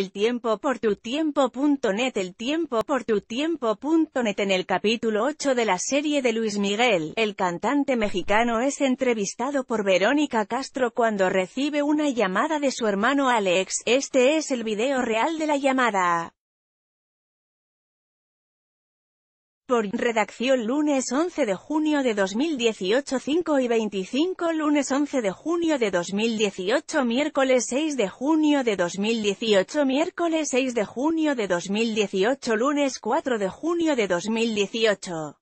El tiempo por tu tiempo.net El tiempo por tu tiempo.net En el capítulo 8 de la serie de Luis Miguel, el cantante mexicano es entrevistado por Verónica Castro cuando recibe una llamada de su hermano Alex. Este es el video real de la llamada. Por redacción lunes 11 de junio de 2018 5 y 25 lunes 11 de junio de 2018 miércoles 6 de junio de 2018 miércoles 6 de junio de 2018 lunes 4 de junio de 2018